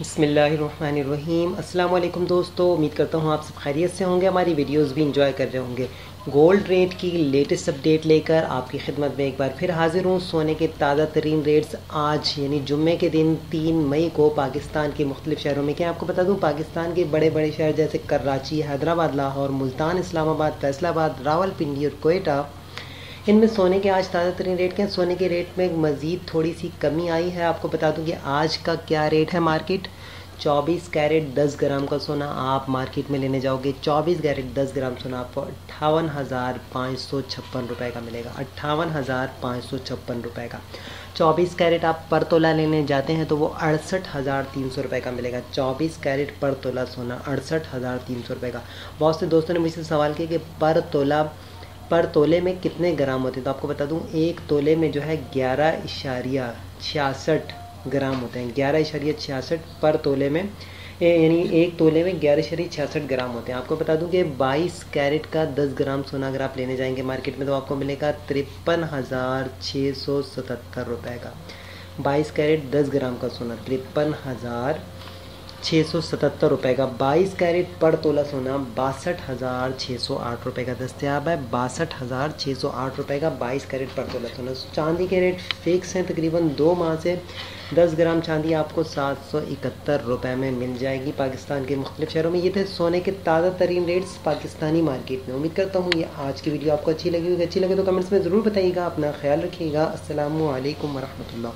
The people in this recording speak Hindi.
बसमीम अल्लाम दोस्तों, उम्मीद करता हूँ आप सब खैरियत से होंगे, हमारी वीडियोस भी इंजॉय कर रहे होंगे। गोल्ड रेट की लेटेस्ट अपडेट लेकर आपकी खिदमत में एक बार फिर हाजिर हूँ। सोने के ताज़ा तरीन रेट्स आज, यानी जुम्मे के दिन तीन मई को पाकिस्तान के मुख्तलिफ़ शहरों में, क्या आपको बता दूँ? पाकिस्तान के बड़े बड़े शहर जैसे कराची, हैदराबाद, लाहौर, मुल्तान, इस्लामाबाद, फैसलाबाद, रावलपिंडी और कोयटा इनमें सोने के आज ताज़ा तरीन रेट क्या सोने के रेट में मज़ीद थोड़ी सी कमी आई है। आपको बता दूँ कि आज का क्या रेट है मार्केट? 24 कैरेट 10 ग्राम का सोना आप मार्केट में लेने जाओगे। 24 कैरेट 10 ग्राम सोना आपको अट्ठावन हज़ार पाँच सौ छप्पन रुपये का मिलेगा। अट्ठावन हज़ार पाँच सौ छप्पन रुपये का। 24 कैरेट आप पर तोला लेने जाते हैं तो वो अड़सठ हज़ार तीन सौ रुपये का मिलेगा। 24 कैरेट पर तोला सोना अड़सठ हज़ार तीन सौ रुपये का। बहुत से दोस्तों ने मुझसे सवाल किया कि पर तोला पर तोले में कितने ग्राम होते हैं? तो आपको बता दूँ, एक तोले में जो है ग्यारह इशारिया छियासठ ग्राम होते हैं। ग्यारह इशारिया छियासठ पर तोले में यानी एक तोले में ग्यारह इशारिया छियासठ ग्राम होते हैं। आपको बता दूँ कि बाईस कैरेट का दस ग्राम सोना अगर आप लेने जाएँगे मार्केट में तो आपको मिलेगा तिरपन हज़ार छः सौ सतहत्तर रुपये का। बाईस कैरेट दस ग्राम का सोना, तिरपन हज़ार छः सौ सतहत्तर रुपये का बाईस कैरेट पर तोला सोना, बासठ हज़ार छः सौ आठ रुपये का दस्तियाब है, बासठ हज़ार छः सौ आठ रुपये का बाईस कैरेट पर तोला सोना। चांदी के रेट फिक्स हैं तकरीबन दो माह से दस ग्राम चांदी आपको सात सौ इकहत्तर रुपये में मिल जाएगी पाकिस्तान के मुख्तलिफ़ शहरों में। ये थे सोने के ताज़ा तरीन रेट्स पाकिस्तानी मार्केट में। उम्मीद करता हूँ ये आज की वीडियो आपको अच्छी लगी होगी। अच्छी लगे तो कमेंट्स में ज़रूर बताइएगा, अपना ख्याल रखिएगा। असल वरहमल